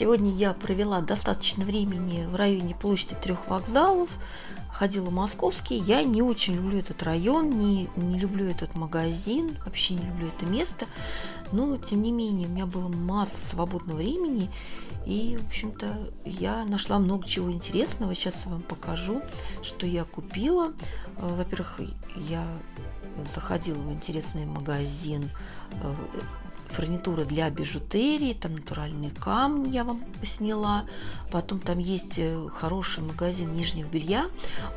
Сегодня я провела достаточно времени в районе площади трех вокзалов, ходила в Московский. Я не очень люблю этот район, не, не люблю этот магазин, вообще не люблю это место. Но, тем не менее, у меня было масса свободного времени, и, в общем-то, я нашла много чего интересного. Сейчас я вам покажу, что я купила. Во-первых, я заходила в интересный магазин э, фурнитура для бижутерии, там натуральные камни я вам сняла. Потом там есть э, хороший магазин нижнего белья.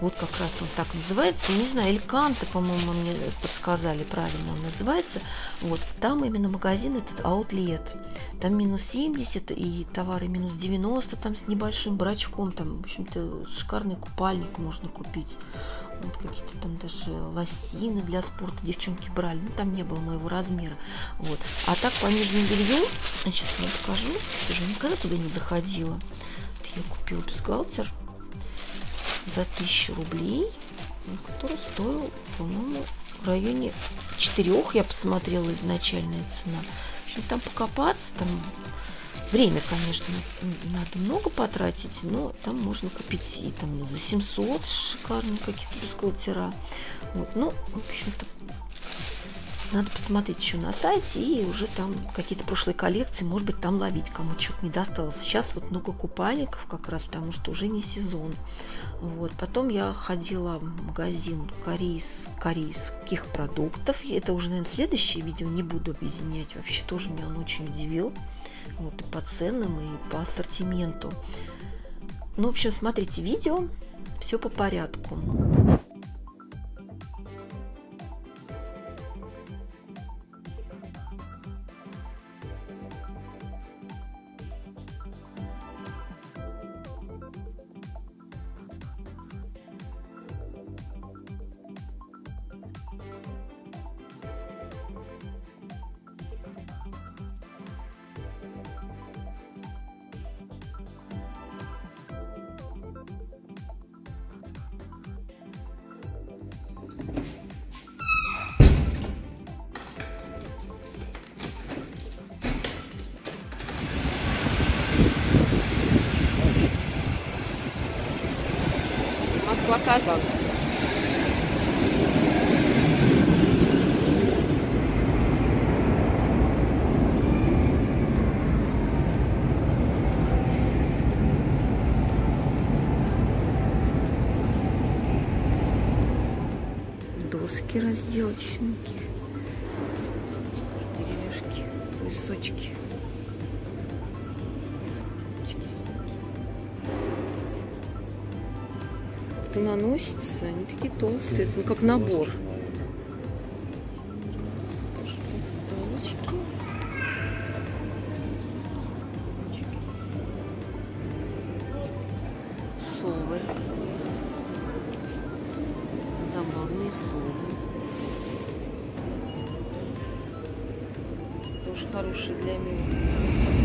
Вот как раз он так называется. Не знаю, Эльканте, по-моему, мне подсказали правильно он называется. Вот там именно магазин этот аутлет. Там минус 70 и товары минус 90 там с небольшим брачком. Там, в общем-то, шикарный купальник можно купить. Вот какие-то там даже лосины для спорта девчонки брали. Ну, там не было моего размера. Вот. А так по нижнему белью, сейчас вам покажу. Я же никогда туда не заходила. Вот я купила бюстгальтер за 1000 рублей, который стоил, по-моему, в районе 4 я посмотрела изначальная цена. В общем, там покопаться, там Время, конечно, надо много потратить, но там можно купить и там за 700 шикарные какие-то бюстгальтера. Вот, ну, в общем-то, надо посмотреть еще на сайте и уже там какие-то прошлые коллекции, может быть, там ловить, кому что-то не досталось. Сейчас вот много купальников как раз, потому что уже не сезон. Вот. Потом я ходила в магазин корейс, корейских продуктов. Это уже, наверное, следующее видео, не буду объединять. Вообще тоже меня он очень удивил. Вот и по ценам, и по ассортименту. Ну, в общем, смотрите видео, все по порядку. Оказался. Доски разделочные. Деревяшки, песочки. Что наносится, они такие толстые, ну как набор. Совы. Забавные совы. Тоже хорошие для мебели.